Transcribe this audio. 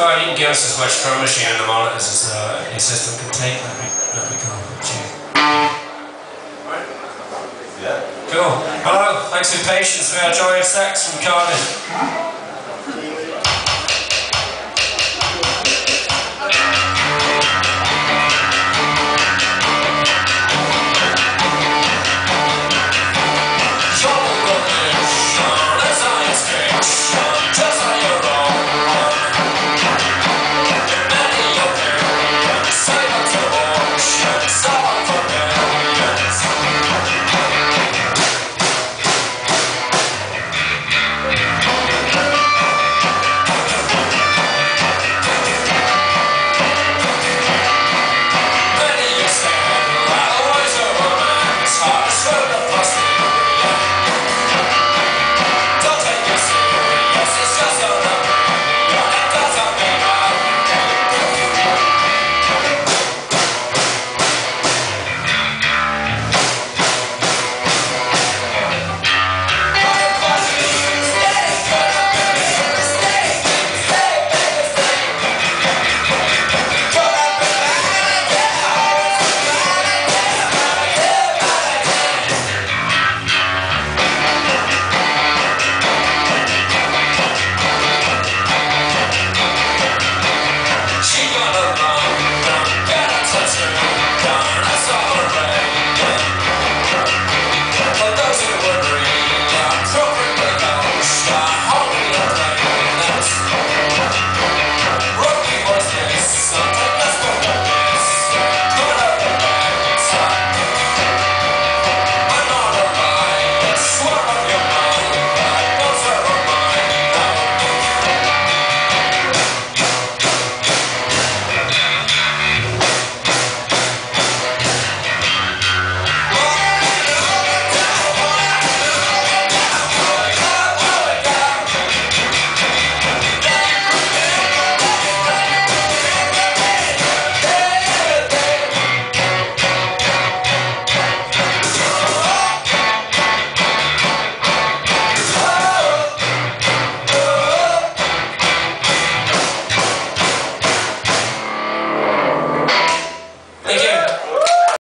i you can give us as much drum machine and the monitors as uh, your system can take. that we be, that'd be cool. Yeah. Cool. Hello, thanks for your patience. We are Joy of Sex from Cardiff.